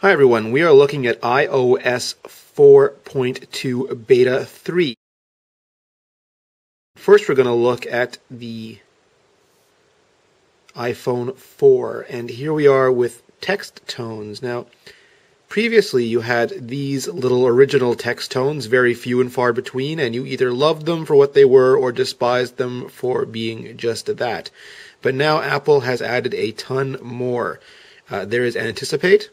Hi everyone, we are looking at iOS 4.2 Beta 3. First we're going to look at the iPhone 4 and here we are with text tones. Now previously you had these little original text tones, very few and far between, and you either loved them for what they were or despised them for being just that. But now Apple has added a ton more. Uh, there is Anticipate,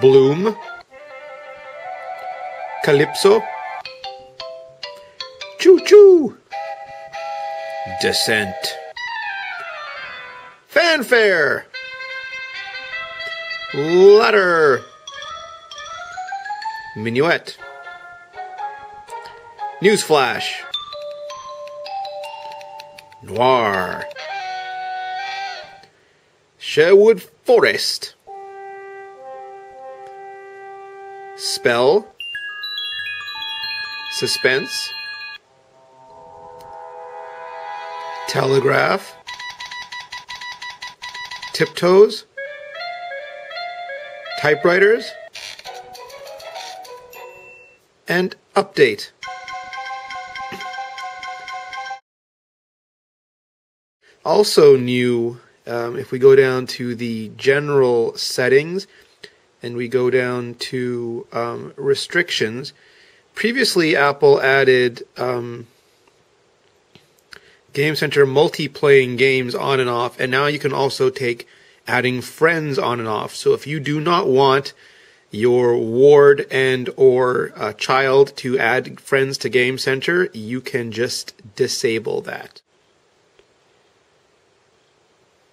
Bloom, Calypso, Choo Choo, Descent, Fanfare, Ladder, Minuet, Newsflash, Noir, Sherwood Forest, Spell, Suspense, Telegraph, Tiptoes, Typewriters, and Update. Also new, um, if we go down to the general settings, and we go down to um, restrictions, previously Apple added um, Game Center multi-playing games on and off, and now you can also take adding friends on and off. So if you do not want your ward and or uh, child to add friends to Game Center, you can just disable that.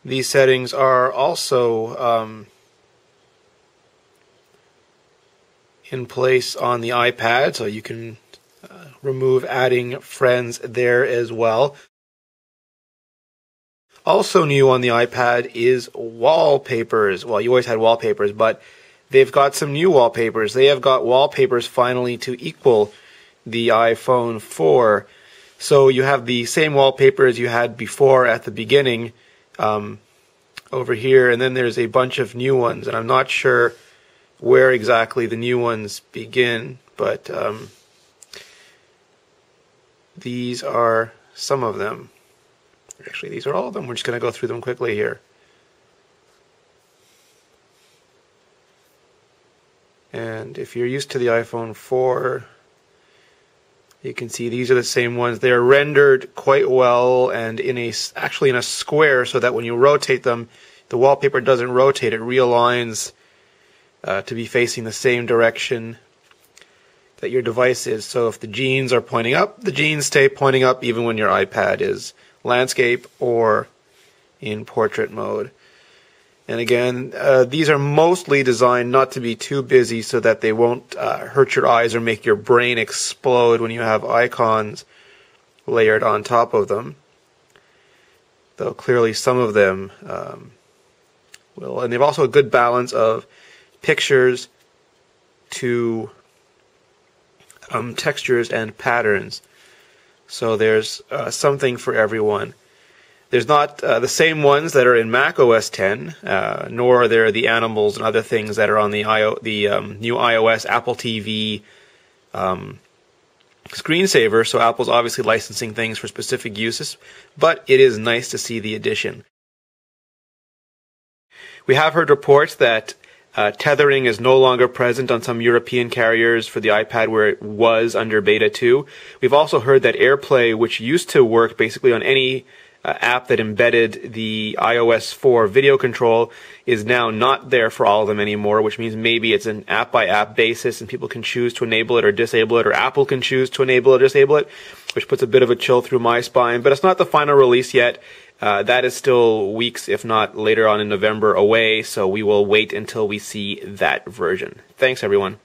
These settings are also um, in place on the iPad, so you can uh, remove adding friends there as well. Also new on the iPad is wallpapers. Well, you always had wallpapers, but they've got some new wallpapers. They have got wallpapers finally to equal the iPhone 4. So you have the same wallpapers you had before at the beginning um, over here, and then there's a bunch of new ones, and I'm not sure where exactly the new ones begin, but um, these are some of them. Actually, these are all of them. We're just going to go through them quickly here. And if you're used to the iPhone 4, you can see these are the same ones. They're rendered quite well and in a actually in a square so that when you rotate them, the wallpaper doesn't rotate. It realigns uh, to be facing the same direction that your device is. So if the genes are pointing up, the genes stay pointing up even when your iPad is landscape or in portrait mode. And again, uh, these are mostly designed not to be too busy so that they won't uh, hurt your eyes or make your brain explode when you have icons layered on top of them. Though clearly some of them um, will. And they've also a good balance of pictures to um, textures and patterns. So there's uh, something for everyone. There's not uh, the same ones that are in Mac OS 10, uh, nor are there the animals and other things that are on the the um, new iOS Apple TV um, screensaver. So Apple's obviously licensing things for specific uses, but it is nice to see the addition. We have heard reports that uh, tethering is no longer present on some European carriers for the iPad where it was under Beta 2. We've also heard that AirPlay, which used to work basically on any uh, app that embedded the iOS 4 video control, is now not there for all of them anymore, which means maybe it's an app by app basis and people can choose to enable it or disable it, or Apple can choose to enable or disable it, which puts a bit of a chill through my spine. But it's not the final release yet. Uh, that is still weeks, if not later on in November, away, so we will wait until we see that version. Thanks, everyone.